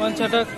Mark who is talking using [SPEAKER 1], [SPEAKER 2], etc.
[SPEAKER 1] पाँच छटक